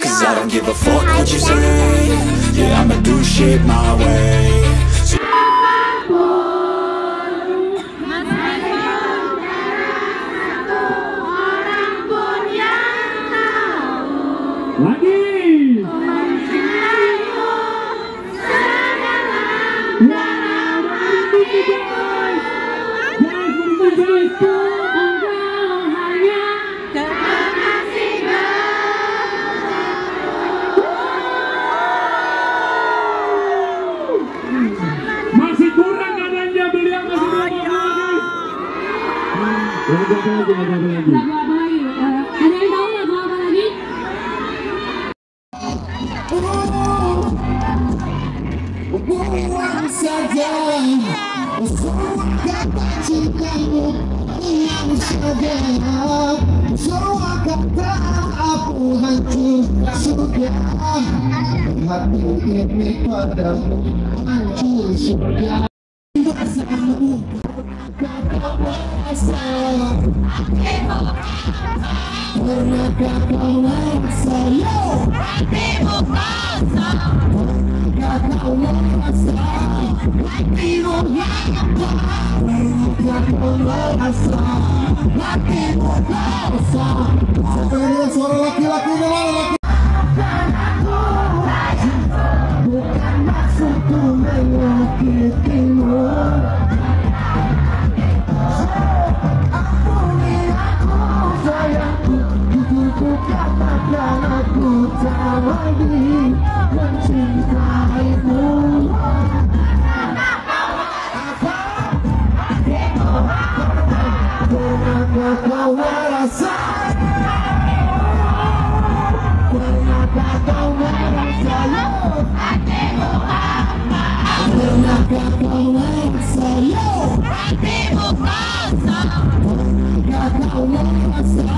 Cause I don't give a fuck what you say. Yeah, I'ma do shit my way Hati ini padamu hancur sudah Bersamamu Kata merasa Pernahkah kau merasa Yo! Pernahkah kau merasa Hatimu hampa Pernahkah kau merasa Hatimu kosong Sampai dengan suara laki-laki tak lagi mencintaimu Pernahkah kau merasa Pernahkah kau merasa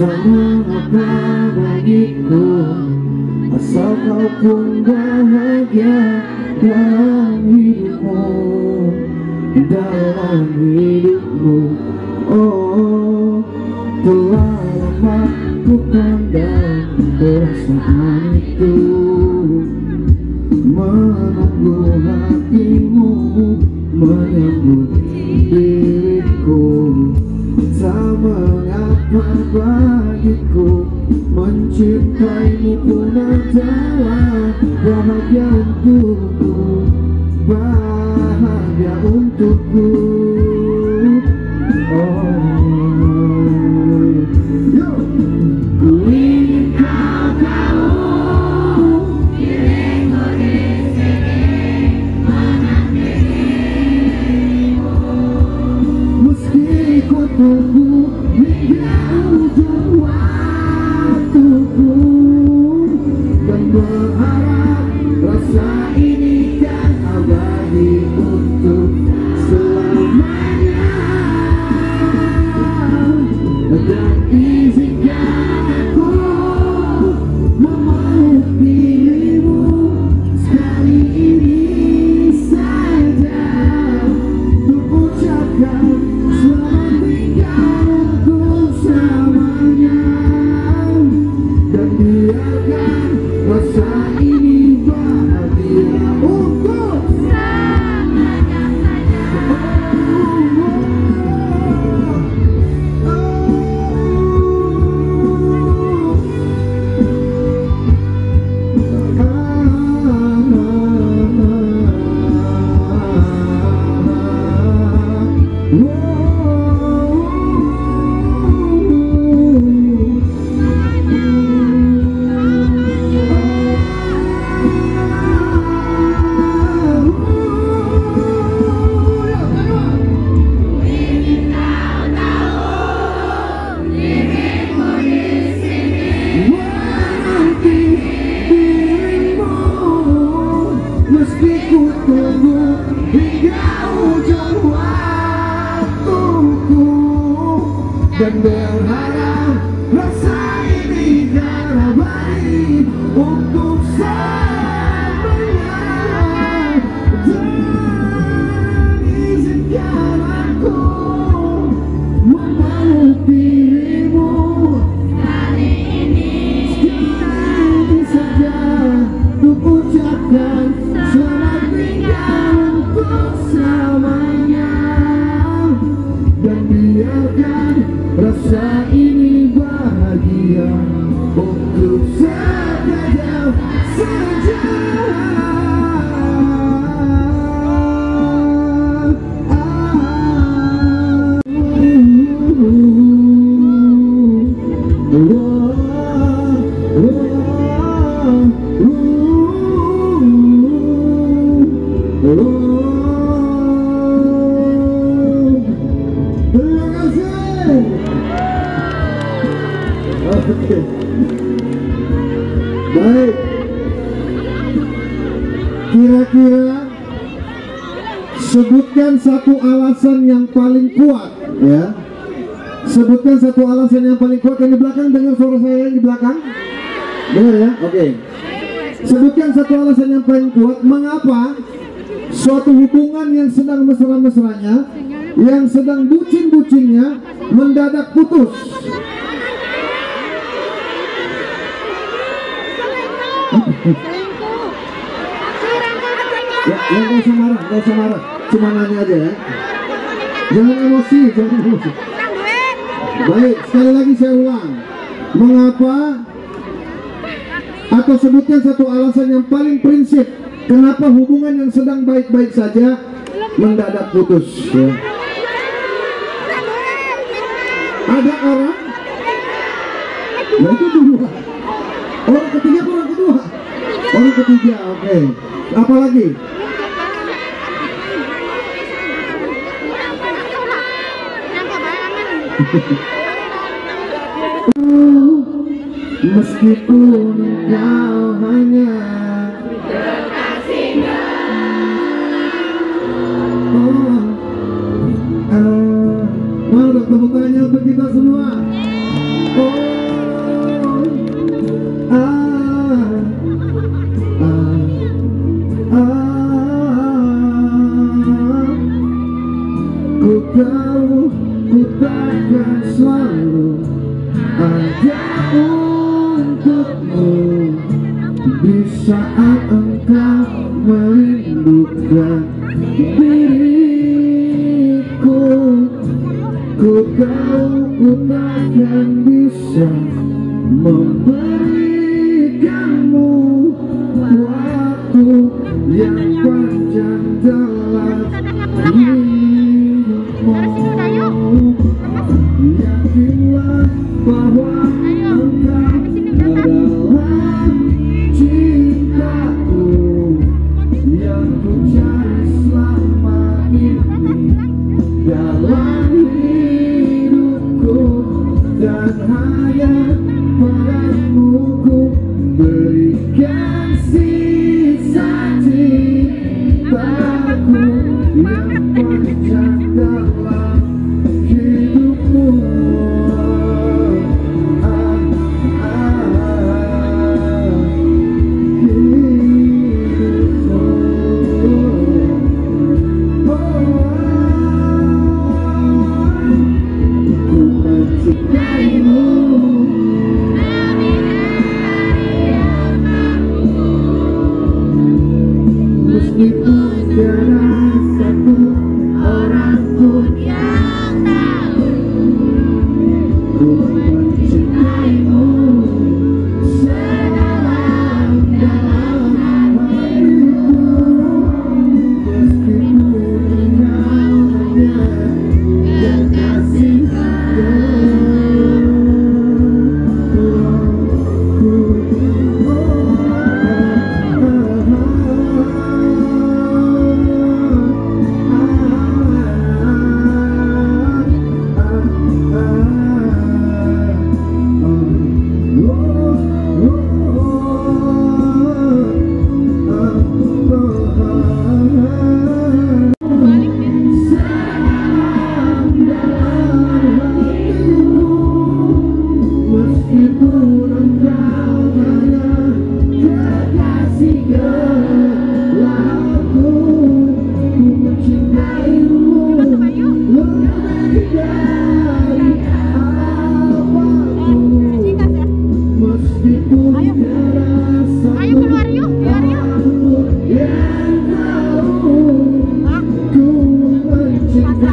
Mengapa bagiku Asal kau pun bahagia dalam hidupmu Dalam hidupmu. Oh telah lama ku pandang perasaan itu Menunggu hatimu menyambut Mencintaimu pun adalah bahagia untukku Bahagia untukku. Oh Sebutkan satu alasan yang paling kuat yang di belakang dengar suara saya yang di belakang. Dengar ya? Oke. Sebutkan satu alasan yang paling kuat mengapa suatu hubungan yang sedang mesra-mesranya, yang sedang bucin-bucinnya mendadak putus. Ya, ya gak usah marah, gak usah marah. Cuma nanya aja ya. Jangan emosi, jangan emosi. Baik, sekali lagi saya ulang. Mengapa atau sebutkan satu alasan yang paling prinsip kenapa hubungan yang sedang baik-baik saja mendadak putus ya. Ada orang Ya itu dua Orang ketiga orang kedua? Orang ketiga, oke Apa lagi? Meskipun engkau hanya Oh, ah, Mau dong tepuk tangannya untuk kita semua. Oh, ah, ku takkan selalu ada untukmu. Di saat engkau merindukan diriku ku tahu ku takkan bisa memberikanmu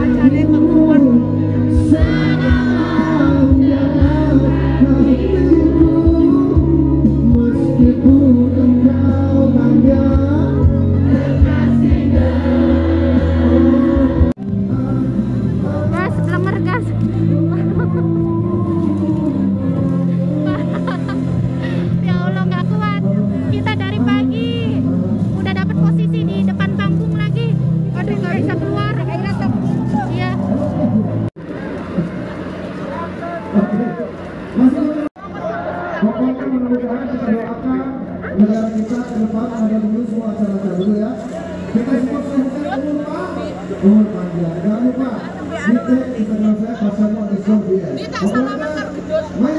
Internet. Instagram saya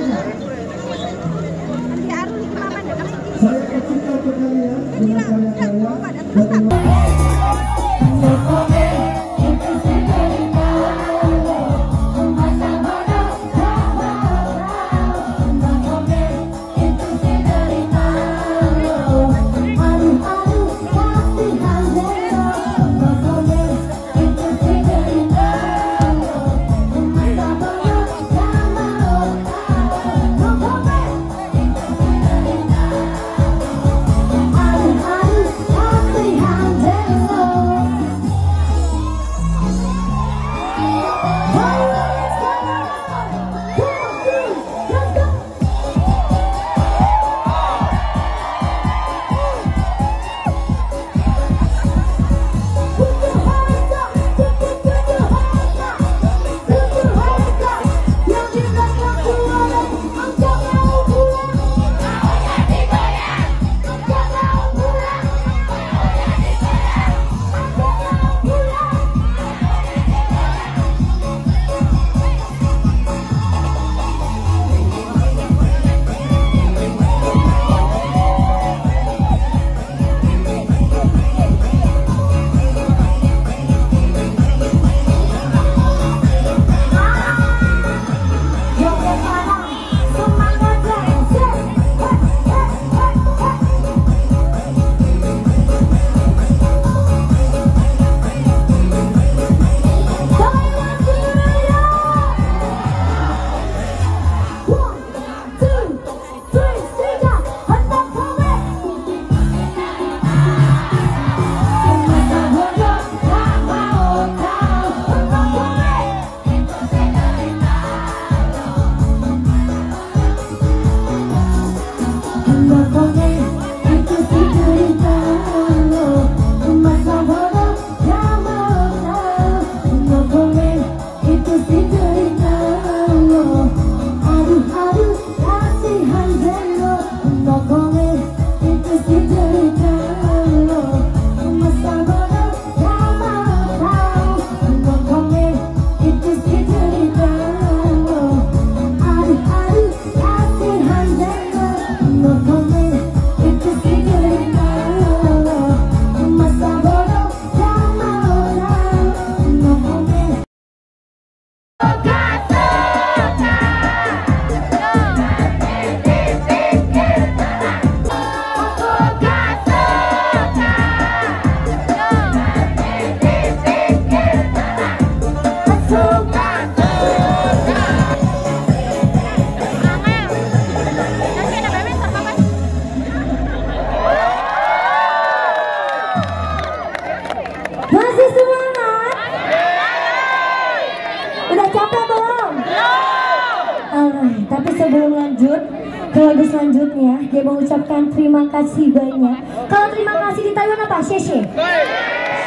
Taiwan apa? Sheshe.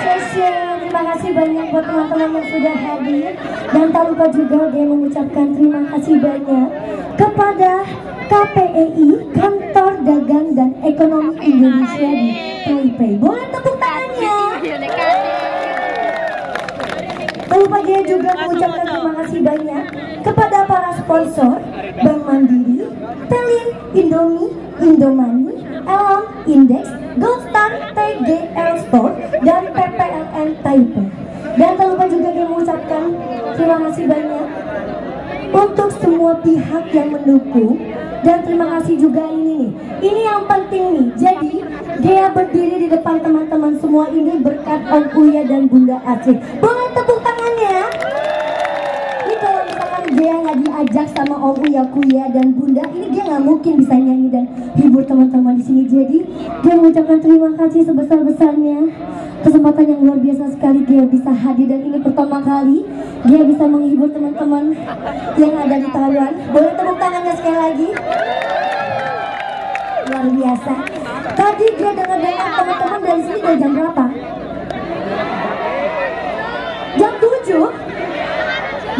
Sheshe, terima kasih banyak buat teman-teman yang sudah hadir. Dan tak lupa juga dia mengucapkan terima kasih banyak kepada KPEI, Kantor Dagang dan Ekonomi Indonesia di Taipei. Boleh tepuk tangannya? Tak lupa dia juga mengucapkan terima kasih banyak kepada para sponsor Bank Mandiri, Telin, Indomie, Indomani, Elam, Index, Goldstar, TGL Store, dan PPLN Taipei. Dan tak lupa juga dia mengucapkan terima kasih banyak untuk semua pihak yang mendukung. Dan terima kasih juga ini. Ini yang penting nih. Jadi dia berdiri di depan teman-teman semua ini berkat Om Uya dan Bunda Aceh boleh tepuk tangannya dia nggak diajak sama Om Uya Kuya dan Bunda. Ini dia nggak mungkin bisa nyanyi dan hibur teman-teman di sini. Jadi dia mengucapkan terima kasih sebesar-besarnya. Kesempatan yang luar biasa sekali dia bisa hadir dan ini pertama kali dia bisa menghibur teman-teman yang ada di Taiwan boleh tepuk tangannya sekali lagi. Luar biasa. Tadi dia dengar-dengar teman-teman dari sini dari jam berapa? Jam 7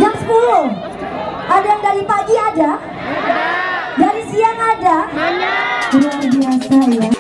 jam 10 ada yang dari pagi ada? Dari siang ada? Luar biasa ya